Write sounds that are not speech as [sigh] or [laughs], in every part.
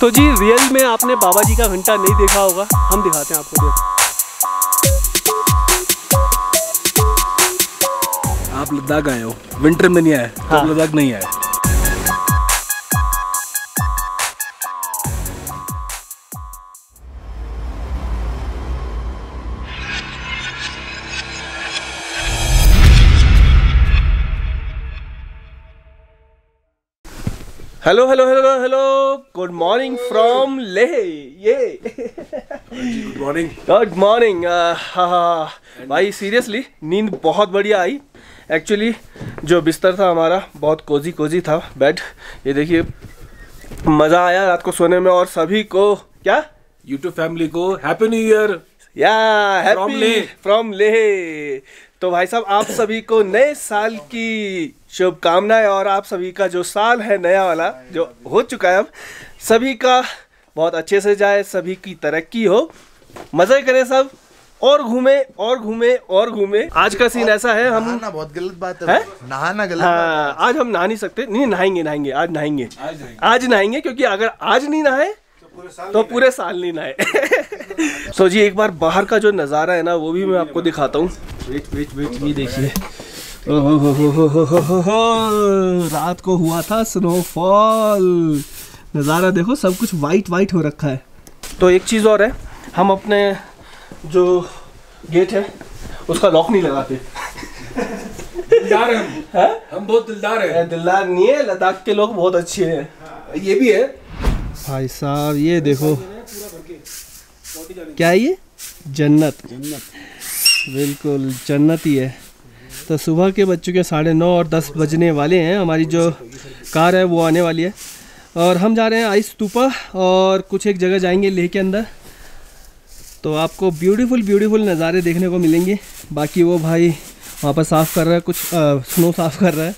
तो जी रियल में आपने बाबा जी का घंटा नहीं देखा होगा। हम दिखाते हैं आपको देखो। आप लद्दाख आए हो। विंटर में नहीं आए तो हाँ। तो लद्दाख नहीं आए। Hello hello hello hello good morning from Leh ये गुड मॉर्निंग गुड मॉर्निंग भाई सीरियसली नींद बहुत बढ़िया आई. एक्चुअली जो बिस्तर था हमारा बहुत कोजी कोजी था. बेड ये देखिए मज़ा आया रात को सोने में और सभी को. क्या? यूट्यूब फैमिली को हैप्पी न्यू ईयर या हैप्पी फ्रॉम लेह तो भाई साहब आप सभी को नए साल की शुभकामनाएँ और आप सभी का जो साल है नया वाला जो हो चुका है अब सभी का बहुत अच्छे से जाए सभी की तरक्की हो। मज़े करें सब और घूमे और घूमे और घूमे। आज का सीन ऐसा है हम नहाना बहुत गलत बात है। हैं? नहाना गलत बात हाँ। आज हम नहा नहीं सकते। नहीं नहाएँगे नहाएँगे। आज नहाएँगे। आज नहाएँगे क्योंकि अगर आज नहीं नहाए तो पूरे साल नहीं नहाए। [laughs] सो जी एक बार बाहर का जो नज़ारा है ना वो भी मैं आपको दिखाता हूँ। वेट वेट वेट ये देखिए। हो हो हो हो हो हो हो, रात को हुआ था स्नोफॉल नज़ारा देखो सब कुछ वाइट वाइट हो रखा है। तो एक चीज़ और है हम अपने जो गेट है उसका लॉक नहीं लगाते। दिलदार हैं हम। हम बहुत दिलदार हैं। दिलदार नहीं है लद्दाख के लोग बहुत अच्छे हैं ये भी है। भाई साहब ये देखो। क्या है ये? जन्नत। जन्नत बिल्कुल जन्नत ही है। तो सुबह के बच्चों के साढ़े नौ और दस बजने वाले हैं। हमारी जो कार है वो आने वाली है। और हम जा रहे हैं आइस तूपा और कुछ एक जगह जाएँगे लेह के अंदर। तो आपको ब्यूटीफुल ब्यूटीफुल नज़ारे देखने को मिलेंगे। बाकी वो भाई वहाँ पर साफ़ कर रहा है कुछ आ, स्नो साफ़ कर रहा है।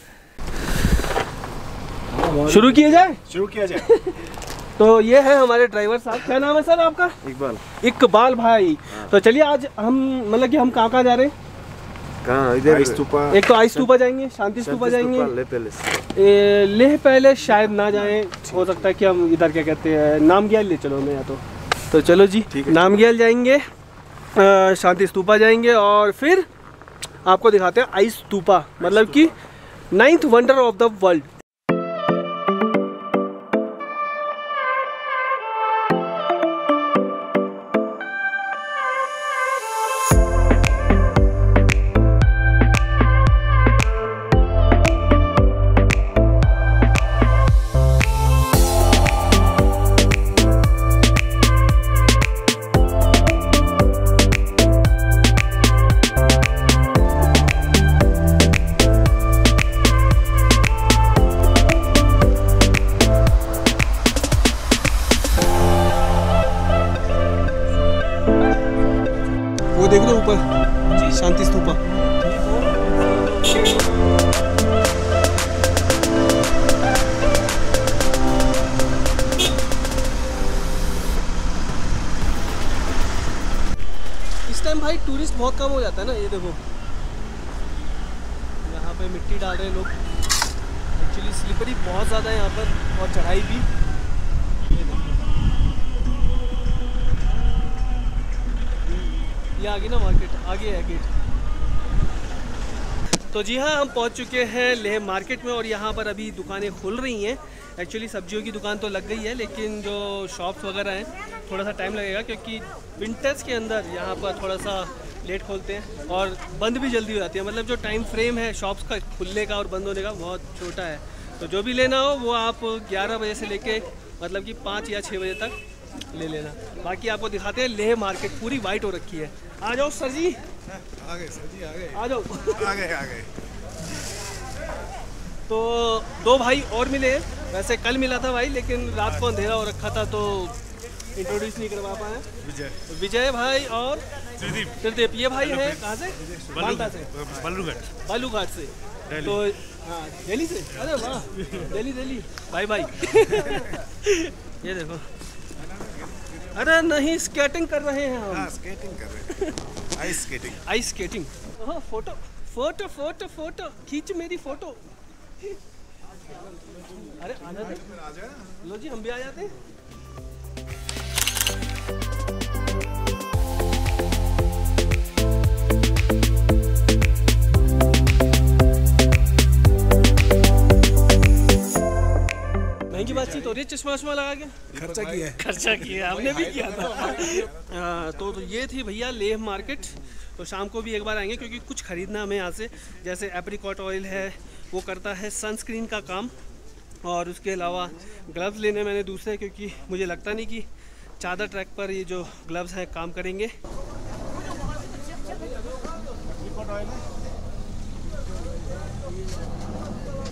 शुरू किया जाए? शुरू किया जाए। तो ये है हमारे ड्राइवर साहब। क्या नाम है सर आपका? इकबाल। इकबाल भाई। तो चलिए आज हम मतलब कि हम कहाँ कहाँ जा रहे हैं? इधर। एक तो आइस स्तूपा जाएँगे शांति स्तूपा जाएँगे। ले पहले ए, लेह पहले शायद ना जाए। हो सकता है कि हम इधर क्या कहते हैं नामग्याल ले चलो मैं या तो। तो चलो जी ठीक है। नामग्याल जाएँगे शांति स्तूपा जाएँगे और फिर आपको दिखाते हैं आइस स्तूपा मतलब कि ninth wonder of the world बहुत कम हो जाता है ना, ये देखो। यहाँ पे मिट्टी डाल रहे हैं लोग। एक्चुअली स्लिपरी बहुत ज़्यादा है यहाँ पर, और चढ़ाई भी। ये आगे ना मार्केट आगे है गेट तो जी हाँ हम पहुँच चुके हैं लेह मार्केट में, और यहाँ पर अभी दुकानें खुल रही हैं। एक्चुअली सब्जियों की दुकान तो लग गई है, लेकिन जो शॉप्स वगैरह हैं, थोड़ा सा टाइम लगेगा, क्योंकि विंटर्स के अंदर यहाँ पर थोड़ा सा लेट खोलते हैं और बंद भी जल्दी हो जाती है। मतलब जो टाइम फ्रेम है शॉप्स का खुलने का और बंद होने का बहुत छोटा है। तो जो भी लेना हो वो आप 11 बजे से लेके मतलब कि 5 या 6 बजे तक ले लेना। बाकी आपको दिखाते हैं लेह मार्केट पूरी वाइट हो रखी है। आ जाओ सर जी। आ गए सर जी आ गए आ जाओ। आ गए आ गए तो दो भाई और मिले वैसे कल मिला था भाई लेकिन रात को अंधेरा हो रखा था तो इंट्रोड्यूस नहीं करवा पाए। विजय। विजय भाई और त्रिदीप। त्रिदीप ये भाई है कहाँ से? मालदा से। बल्लूगढ़ बालूघाट से। तो हाँ दिल्ली से? अरे वाह दिल्ली दिल्ली। भाई भाई। [laughs] ये देखो। अरे नहीं स्केटिंग कर रहे हैं हम। हाँ स्केटिंग कर रहे हैं। आइस स्केटिंग आइस स्केटिंग हाँ फ़ोटो फ़ोटो फ़ोटो फ़ोटो खींच मेरी फ़ोटो अरे आ जाते लो जी हम भी आ जाते हैं। हो रही है चश्मा वश्मा लगा के? खर्चा किया है। खर्चा किया हमने भी किया था। हाँ, तो, तो ये थी भैया लेह मार्केट। तो शाम को भी एक बार आएँगे क्योंकि कुछ ख़रीदना हमें यहाँ से। जैसे एप्रिकॉट ऑयल है वो करता है सनस्क्रीन का काम। और उसके अलावा ग्लव्स लेने मैंने दूसरे क्योंकि मुझे लगता नहीं कि चादर ट्रैक पर ये जो ग्लव्स हैं काम करेंगे।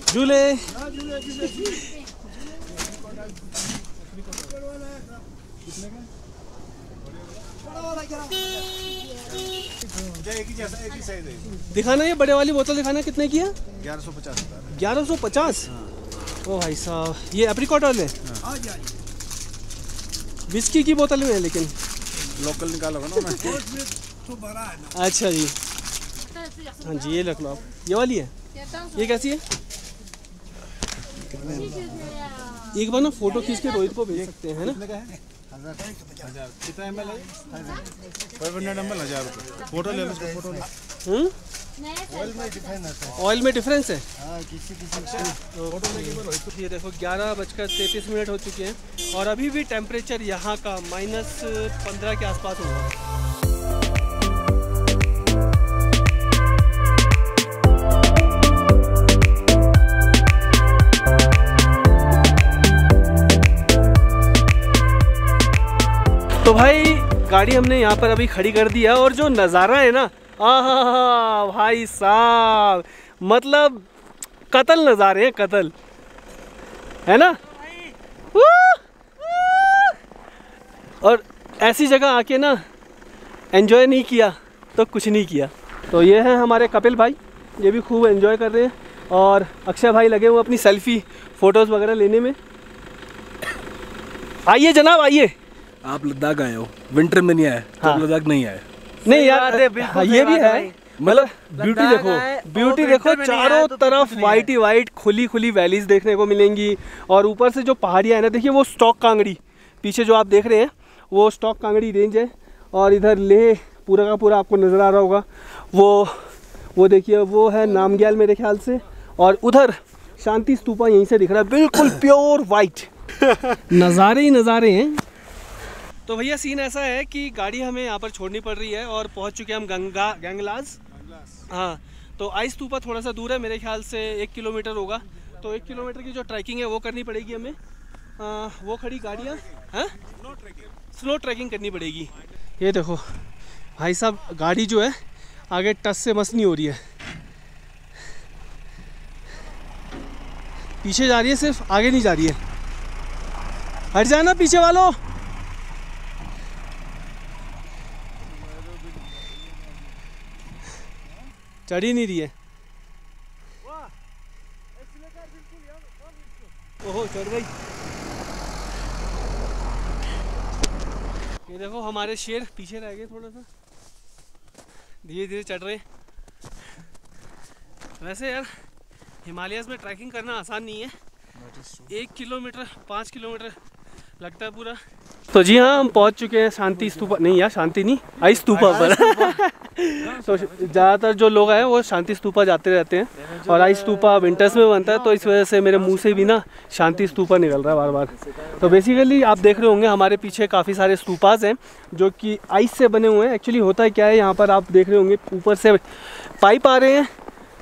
झूले एक ही जैसा एक ही साइज़ है दिखाना ये बड़े वाली बोतल दिखाना कितने की है? ग्यारह सौ पचास ग्यारह सौ पचास? ओ भाई साहब ये एप्रिकॉट वाले? विस्की की बोतल में है लेकिन। लोकल निकालोगे ना मैं अच्छा जी। हाँ जी ये रख लो आप। ये वाली है? ये कैसी है। एक बार ना फ़ोटो खींच के रोहित को भेज सकते हैं ना? कितना एम एल है फाइव हंड्रेड एम एल हज़ार रुपये फ़ोटो ले लो इसको फ़ोटो ले। हम्म? ऑयल में डिफरेंस है ये देखो ग्यारह बजकर तैंतीस मिनट हो चुके हैं और अभी भी टेम्परेचर यहाँ का माइनस पंद्रह के आसपास होगा। गाड़ी हमने यहाँ पर अभी खड़ी कर दी है और जो नज़ारा है ना आहा भाई साहब मतलब कतल नज़ारे हैं कत्ल। है ना? वू! वू! और ऐसी जगह आके ना एंजॉय नहीं किया तो कुछ नहीं किया। तो ये हैं हमारे कपिल भाई ये भी खूब एंजॉय कर रहे हैं। और अक्षय भाई लगे हुए अपनी सेल्फी फ़ोटोज़ वगैरह लेने में। आइए जनाब आइए। आप लद्दाख आए हो। विंटर में नहीं आए तो हाँ। आप लद्दाख नहीं आए। नहीं यार हाँ, ये भी है मतलब ब्यूटी देखो ब्यूटी और देखो चारों तो तरफ़ वाइट ही। वाइट खुली खुली वैलीज देखने को मिलेंगी। और ऊपर से जो पहाड़ियाँ है ना देखिए वो स्टॉक कांगड़ी पीछे जो आप देख रहे हैं वो स्टॉक कांगड़ी रेंज है। और इधर लेह पूरा का पूरा आपको नज़र आ रहा होगा। वो वो देखिए वो है नामग्याल मेरे ख्याल से। और उधर शांति स्तूपा यहीं से दिख रहा है बिल्कुल प्योर वाइट नज़ारे ही नज़ारे हैं। तो भैया सीन ऐसा है कि गाड़ी हमें यहाँ पर छोड़नी पड़ रही है और पहुँच चुके हम गंगा गंगलाज हाँ तो आइस तूपा थोड़ा सा दूर है मेरे ख्याल से एक किलोमीटर होगा। तो एक किलोमीटर की जो ट्रैकिंग है वो करनी पड़ेगी हमें। आ, वो खड़ी गाड़ियाँ हैं? स्लो ट्रैकिंग करनी पड़ेगी। ये देखो भाई साहब गाड़ी जो है आगे टच से मस नहीं हो रही है। पीछे जा रही है सिर्फ़ आगे नहीं जा रही है। हट जाना पीछे वालों। चढ़ ही नहीं रही है। ओहो चढ़ गई। ये देखो हमारे शेर पीछे रह गए थोड़ा सा। धीरे धीरे चढ़ रहे। वैसे यार हिमालयस में ट्रैकिंग करना आसान नहीं है। एक किलोमीटर पाँच किलोमीटर लगता है पूरा। तो जी हाँ हम पहुँच चुके हैं शांति स्तूपा नहीं यार शांति नहीं आई स्तूपा पर। [laughs] तो ज़्यादातर जो लोग आए वो शांति स्तूपा जाते रहते हैं। और आई स्तूपा विंटर्स में बनता है तो इस वजह से मेरे मुँह से भी ना शांति स्तूपा निकल रहा है बार बार तो बेसिकली आप देख रहे होंगे हमारे पीछे काफ़ी सारे स्तूपाज हैं जो कि आइस से बने हुए हैं। एक्चुअली होता है क्या है यहाँ पर आप देख रहे होंगे ऊपर से पाइप आ रहे हैं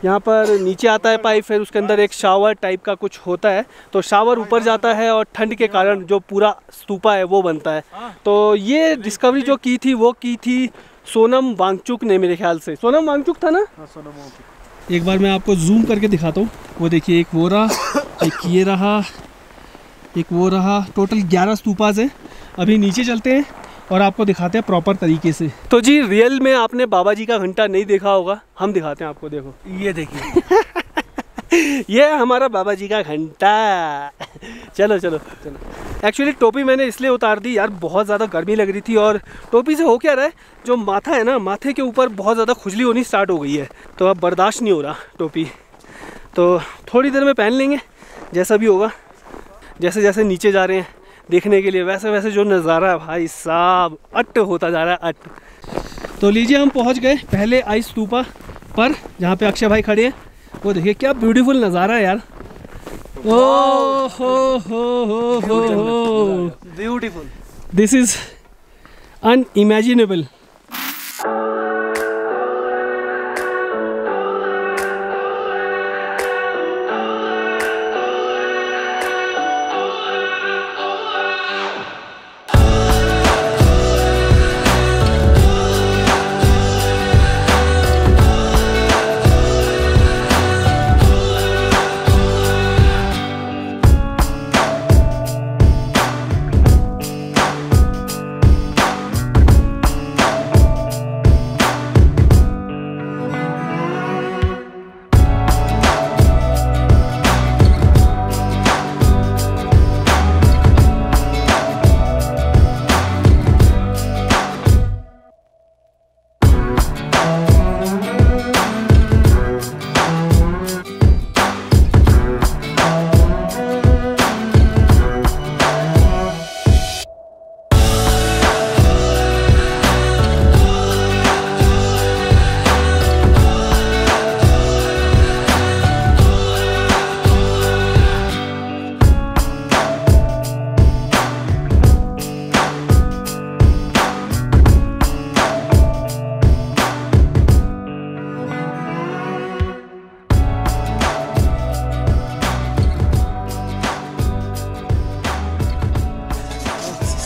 यहाँ पर नीचे आता है पाइप फिर उसके अंदर एक शावर टाइप का कुछ होता है। तो शावर ऊपर जाता है और ठंड के कारण जो पूरा स्तूपा है वो बनता है। तो ये डिस्कवरी जो की थी वो की थी सोनम वांगचुक ने मेरे ख्याल से। सोनम वांगचुक था ना? सोनम एक बार मैं आपको जूम करके दिखाता हूँ। वो देखिए एक वो रहा एक ये रहा एक वो रहा। टोटल ग्यारह स्तूपाज हैं। अभी नीचे चलते हैं। और आपको दिखाते हैं प्रॉपर तरीके से। तो जी रियल में आपने बाबा जी का घंटा नहीं देखा होगा। हम दिखाते हैं आपको देखो। ये देखिए। [laughs] ये हमारा बाबा जी का घंटा। चलो चलो। चलो एक्चुअली टोपी मैंने इसलिए उतार दी यार बहुत ज़्यादा गर्मी लग रही थी और टोपी से हो क्या रहा है? जो माथा है ना माथे के ऊपर बहुत ज़्यादा खुजली होनी स्टार्ट हो गई है। तो अब बर्दाश्त नहीं हो रहा टोपी। तो थोड़ी देर में पहन लेंगे जैसा भी होगा। जैसे जैसे नीचे जा रहे हैं। देखने के लिए। वैसे वैसे जो नज़ारा है भाई साहब अट होता जा रहा है अट। तो लीजिए हम पहुँच गए पहले आई स्तूपा पर जहाँ पे अक्षय भाई खड़े हैं। वो देखिए क्या ब्यूटीफुल नज़ारा है यार। ओ हो हो हो ho. Beautiful this is unimaginable.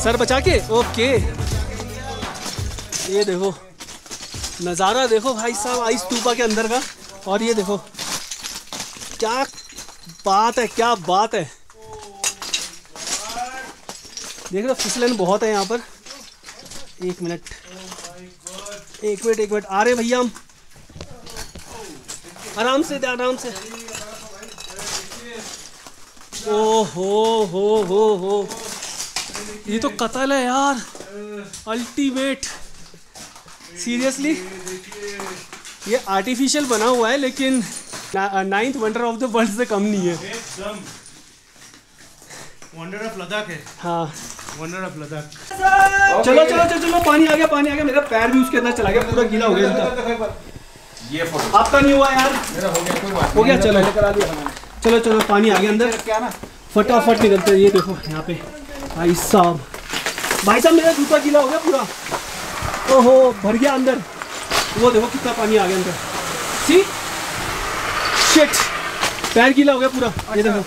सर बचा के? ओके। ये देखो। नज़ारा देखो भाई साहब, आइस तूफा के अंदर का। और ये देखो। क्या बात है, क्या बात है। देख रहे फिसलन बहुत है यहाँ पर। एक मिनट। एक मिनट एक मिनट। आ रहे भैया हम। आराम से आराम से। ओ हो हो हो हो। ये तो कत्ल है यार। अल्टीमेट सीरियसली ये आर्टिफिशियल बना हुआ है लेकिन ninth wonder of the world से कम नहीं है। वंडर ऑफ़ लद्दाख है। हाँ। वंडर ऑफ़ लद्दाख चलो चलो चलो चलो पानी आ गया पानी आ गया। मेरा पैर भी उसके अंदर चला गया पूरा गीला हो गया जूता ये फ़ोटो आपका नहीं हुआ यार। मेरा हो गया कोई बात हो गया चलो। चलो चलो पानी आ गया अंदर। क्या ना? फटाफट निकलते ये देखो यहाँ पे। भाई साहब। भाई साहब मेरा जूता गीला हो गया पूरा। ओहो भर गया अंदर। वो देखो कितना पानी आ गया अंदर। सी? शिट पैर गीला हो गया पूरा। ये देखो।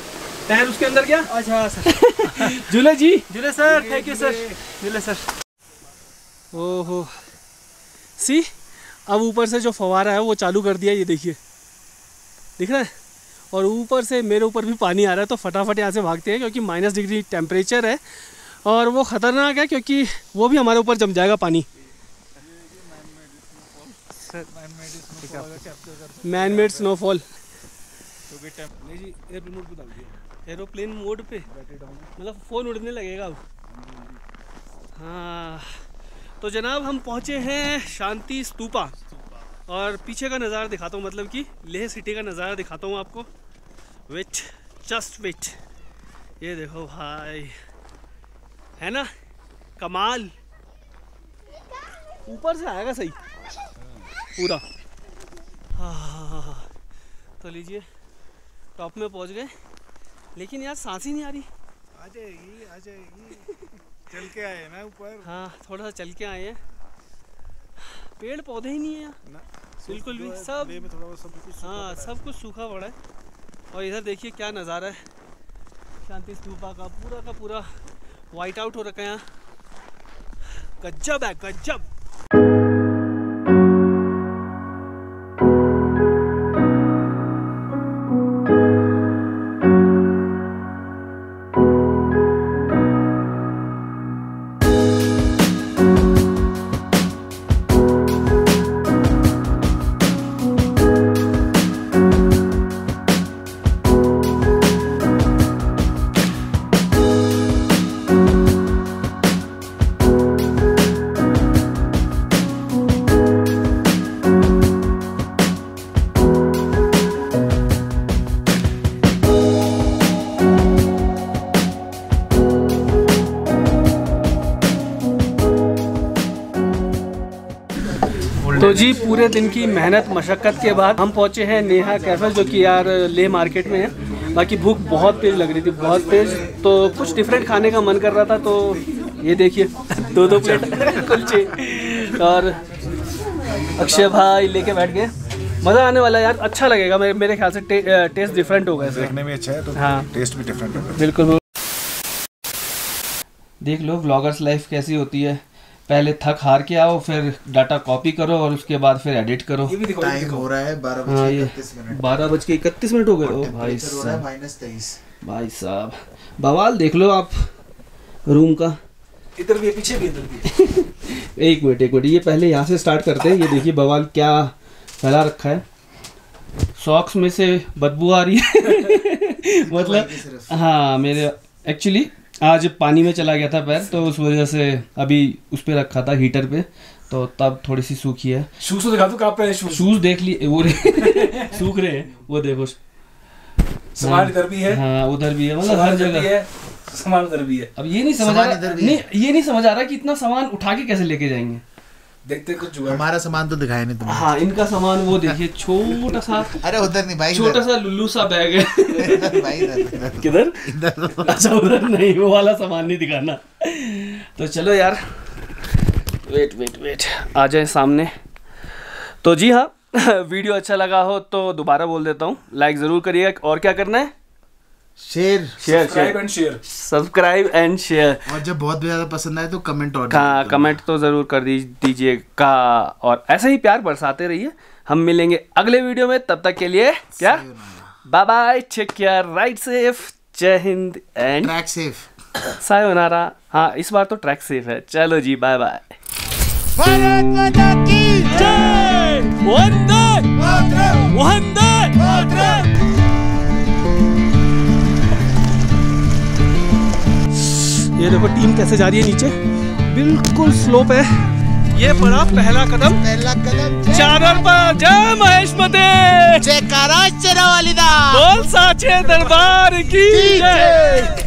पैर उसके अंदर क्या अच्छा sir. [laughs] Julley ji. Julley sir. Thank you sir Julley sir. ओहो। सी? अब ऊपर से जो फवारा है वो चालू कर दिया ये देखिए। दिख रहा है? और ऊपर से मेरे ऊपर भी पानी आ रहा है तो फटाफट यहाँ से भागते हैं क्योंकि माइनस डिग्री टेम्परेचर है। और वो ख़तरनाक है क्योंकि वो भी हमारे ऊपर जम जाएगा पानी। Man made snowfall aeroplane mode पे मतलब फ़ोन उड़ने लगेगा अब। हाँ। तो जनाब हम पहुँचे हैं शांति स्तूपा। और पीछे का नज़ारा दिखाता हूँ मतलब कि लेह सिटी का नज़ारा दिखाता हूँ आपको। विच जस्ट विच ये देखो भाई। है ना? कमाल। ऊपर से आएगा सही। पूरा। हाँ हाँ हाँ हाँ तो लीजिए टॉप में पहुँच गए। लेकिन यार सांस ही नहीं आ रही। आ जाएगी आ जाएगी। चल के आए ना ऊपर? हाँ थोड़ा सा चल के आए हैं। पेड़ पौधे ही नहीं है यहाँ बिल्कुल भी सब में थोड़ा सब कुछ हाँ। सब कुछ सूखा पड़ा है। और इधर देखिए क्या नज़ारा है। शांति स्तूपा का, पूरा का पूरा वाइट आउट हो रखा है यहाँ। गजब है गज्जब पूरे दिन की मेहनत मशक्क़त के बाद हम पहुँचे हैं नेहा कैफ़े जो कि यार ले मार्केट में है। बाकी भूख बहुत तेज लग रही थी बहुत तेज। तो कुछ डिफरेंट खाने का मन कर रहा था तो ये देखिए [laughs] दो दो प्लेट [laughs] कुलचे। और अक्षय भाई लेके बैठ गए। मज़ा आने वाला है यार अच्छा लगेगा मेरे मेरे ख्याल से टे, टेस्ट डिफरेंट होगा देखने में अच्छा है तो हाँ। टेस्ट भी डिफरेंट होगा। बिल्कुल। बिल्कुल। देख लो व्लॉगर्स लाइफ कैसी होती है। पहले थक हार के आओ फिर डाटा कॉपी करो और उसके बाद फिर एडिट करो। ये भी टाइम हो रहा है बारह हाँ बजे ये इकतीस मिनट। बारह बज के इकतीस मिनट हो गए। ओ भाई हो रहा है साहब। माइनस तेईस। भाई साहब। बवाल देख लो आप रूम का। इधर भी पीछे भी इधर भी [laughs] एक मिनट एक मिनट। ये पहले यहाँ से स्टार्ट करते हैं। ये देखिए बवाल क्या फैला रखा है। सॉक्स में से बदबू आ रही है। [laughs] मतलब हाँ मेरे एक्चुअली आज पानी में चला गया था पैर तो उस वजह से अभी उस पर रखा था हीटर पे तो तब थोड़ी सी सूखी है। शूज़ तो दिखा दो कहाँ पे शूज़? शूज़ देख लिए वो रहे [laughs] सूख रहे हैं वो देखो। सामान इधर भी है। हाँ उधर भी है मतलब हर जगह। है सामान उधर भी है। अब ये नहीं समझ आ रहा इधर नहीं ये नहीं समझ आ रहा कि इतना सामान उठा के कैसे लेके जाएँगे। देखते कुछ जुगाड़ हमारा सामान तो दिखाया नहीं तुमने। हाँ इनका सामान वो देखिए छोटा सा अरे उधर नहीं भाई छोटा सा लुल्लू सा बैग है। [laughs] भाई इधर इधर किधर? अच्छा उधर नहीं वो वाला सामान नहीं दिखाना। तो चलो यार। वेट वेट वेट आ जाए सामने। तो जी हाँ [laughs] वीडियो अच्छा लगा हो तो दोबारा बोल देता हूँ। लाइक ज़रूर करिएगा। और क्या करना है? Share. Subscribe and share subscribe and share और जब बहुत ज़्यादा पसंद आए तो कमेंट और का कमेंट तो ज़रूर कर दी दीजिएगा और ऐसे ही प्यार बरसाते रहिए। हम मिलेंगे अगले वीडियो में। तब तक के लिए क्या? Bye bye take care ride safe जय Hind and track safe sayonara हाँ इस बार तो ट्रैक सेफ़ है। चलो जी बाय बाय ये देखो टीम कैसे जा रही है नीचे। बिल्कुल स्लोप है। ये पड़ा पहला कदम। पहला कदम चादर पर। जय महेश मते। जयकारा चेरा वालिदा बोल साचे दरबार की जय।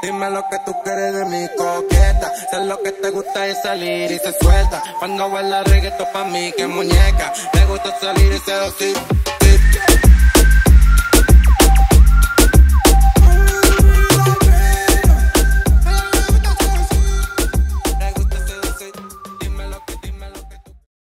Dime lo que, tú quieres de mi coqueta. Sé lo que te gusta es salir y se suelta. Cuando baila reggaeton pa' mí, que muñeca. Me gusta salir y seducir.